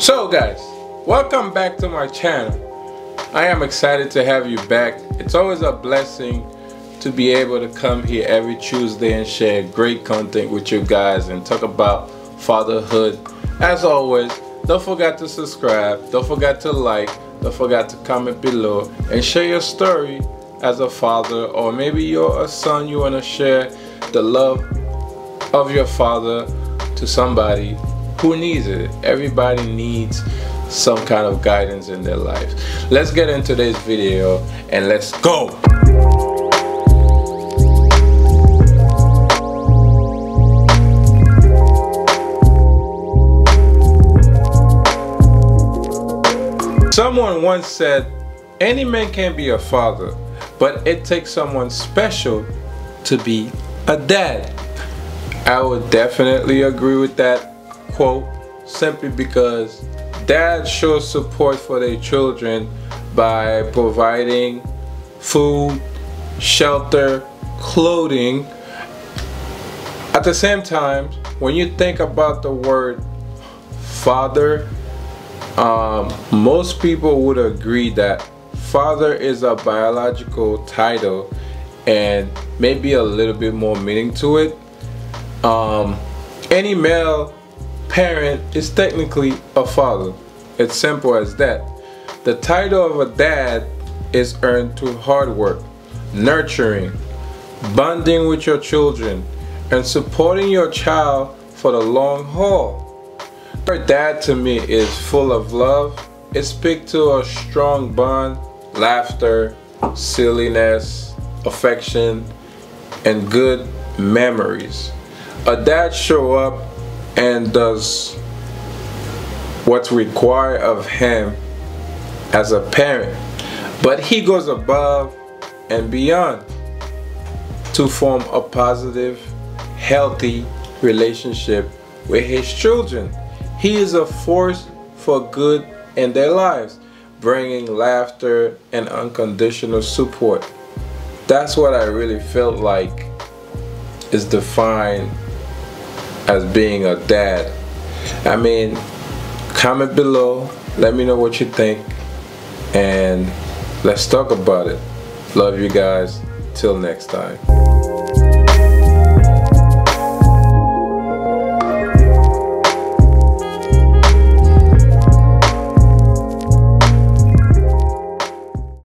So guys, welcome back to my channel. I am excited to have you back. It's always a blessing to be able to come here every Tuesday and share great content with you guys and talk about fatherhood. As always, don't forget to subscribe, don't forget to like, don't forget to comment below and share your story as a father or maybe you're a son you want to share the love of your father to somebody who needs it. Everybody needs some kind of guidance in their lives. Let's get into this video and let's go. Someone once said, any man can be a father, but it takes someone special to be a dad. I would definitely agree with that quote simply because dads show support for their children by providing food, shelter, clothing. At the same time, when you think about the word father, um, most people would agree that father is a biological title and maybe a little bit more meaning to it. Um, any male parent is technically a father. It's simple as that. The title of a dad is earned through hard work, nurturing, bonding with your children, and supporting your child for the long haul. Your dad to me is full of love. It speaks to a strong bond, laughter, silliness, affection, and good memories. A dad show up and does what's required of him as a parent. But he goes above and beyond to form a positive, healthy relationship with his children. He is a force for good in their lives, bringing laughter and unconditional support. That's what I really felt like is defined as being a dad. I mean, comment below, let me know what you think, and let's talk about it. Love you guys. Till next time.